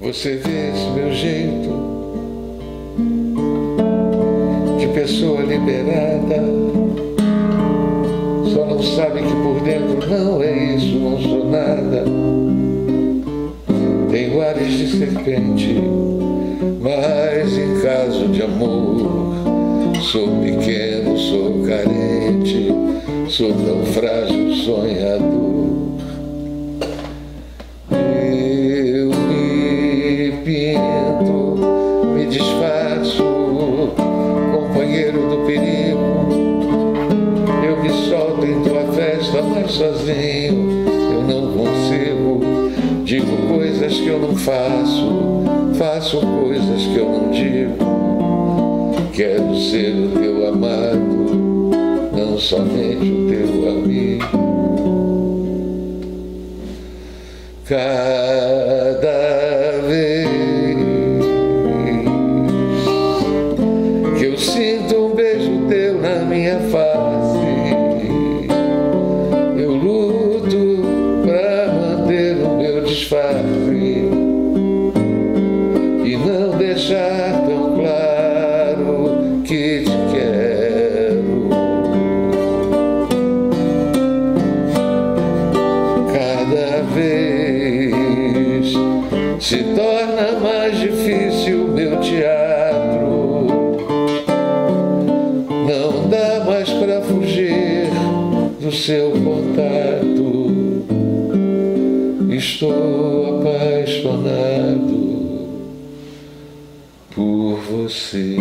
Você vê esse meu jeito de pessoa liberada. Só não sabe que por dentro não é isso, não sou nada. Tenho ares de serpente, mas em caso de amor, sou pequeno, sou carente, sou tão frágil, sonhador. Sozinho, eu não consigo. Digo coisas que eu não faço, faço coisas que eu não digo. Quero ser o teu amado, não somente o teu amigo. Cada que te quero. Cada vez se torna mais difícil meu teatro. Não dá mais para fugir do seu contato estou apaixonado por você.